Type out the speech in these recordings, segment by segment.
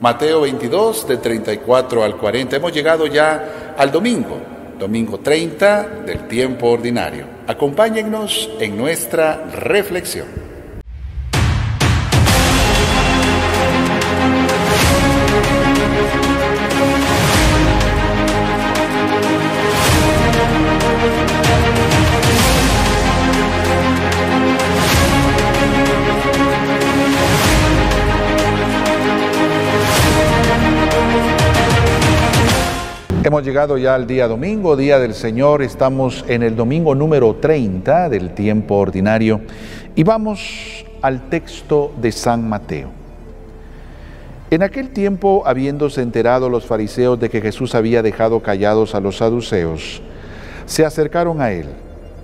Mateo 22, de 34 al 40. Hemos llegado ya al domingo, domingo 30 del tiempo ordinario. Acompáñennos en nuestra reflexión. Hemos llegado ya al día domingo, día del Señor, estamos en el domingo número 30 del tiempo ordinario y vamos al texto de San Mateo. En aquel tiempo, habiéndose enterado los fariseos de que Jesús había dejado callados a los saduceos, se acercaron a él.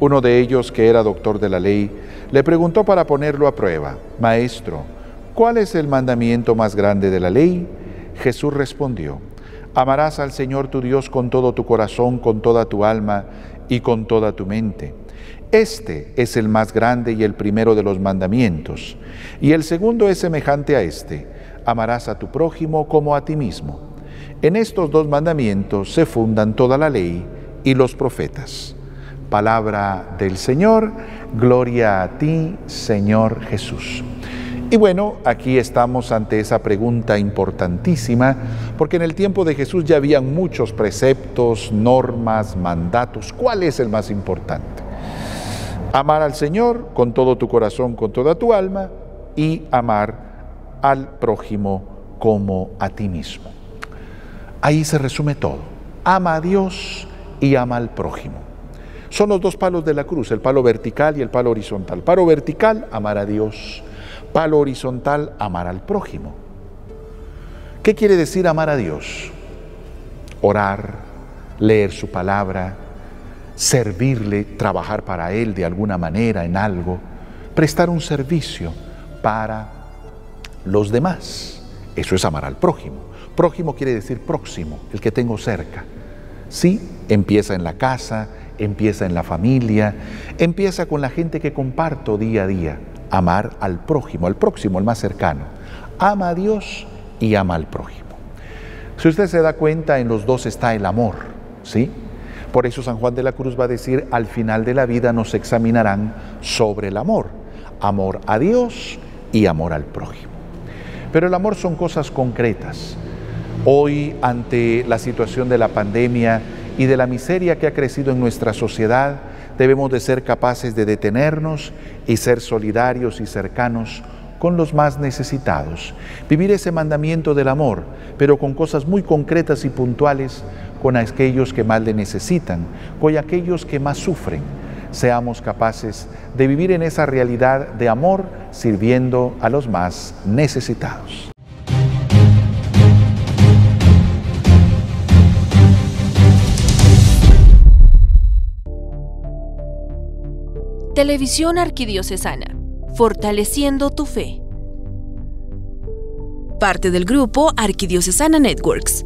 Uno de ellos, que era doctor de la ley, le preguntó para ponerlo a prueba, Maestro, ¿cuál es el mandamiento más grande de la ley? Jesús respondió, Amarás al Señor tu Dios con todo tu corazón, con toda tu alma y con toda tu mente. Este es el más grande y el primero de los mandamientos. Y el segundo es semejante a este. Amarás a tu prójimo como a ti mismo. En estos dos mandamientos se fundan toda la ley y los profetas. Palabra del Señor, gloria a ti, Señor Jesús. Y bueno, aquí estamos ante esa pregunta importantísima, porque en el tiempo de Jesús ya habían muchos preceptos, normas, mandatos. ¿Cuál es el más importante? Amar al Señor con todo tu corazón, con toda tu alma, y amar al prójimo como a ti mismo. Ahí se resume todo. Ama a Dios y ama al prójimo. Son los dos palos de la cruz, el palo vertical y el palo horizontal. Palo vertical, amar a Dios Palo horizontal, amar al prójimo. ¿Qué quiere decir amar a Dios? Orar, leer su palabra, servirle, trabajar para Él de alguna manera en algo, prestar un servicio para los demás. Eso es amar al prójimo. Prójimo quiere decir próximo, el que tengo cerca. Sí, empieza en la casa, empieza en la familia, empieza con la gente que comparto día a día amar al prójimo, al próximo, al más cercano. Ama a Dios y ama al prójimo. Si usted se da cuenta, en los dos está el amor, ¿sí? Por eso San Juan de la Cruz va a decir, al final de la vida nos examinarán sobre el amor. Amor a Dios y amor al prójimo. Pero el amor son cosas concretas. Hoy, ante la situación de la pandemia y de la miseria que ha crecido en nuestra sociedad, debemos de ser capaces de detenernos y ser solidarios y cercanos con los más necesitados. Vivir ese mandamiento del amor, pero con cosas muy concretas y puntuales con aquellos que más le necesitan, con aquellos que más sufren. Seamos capaces de vivir en esa realidad de amor sirviendo a los más necesitados. Televisión Arquidiocesana, fortaleciendo tu fe. Parte del grupo Arquidiocesana Networks.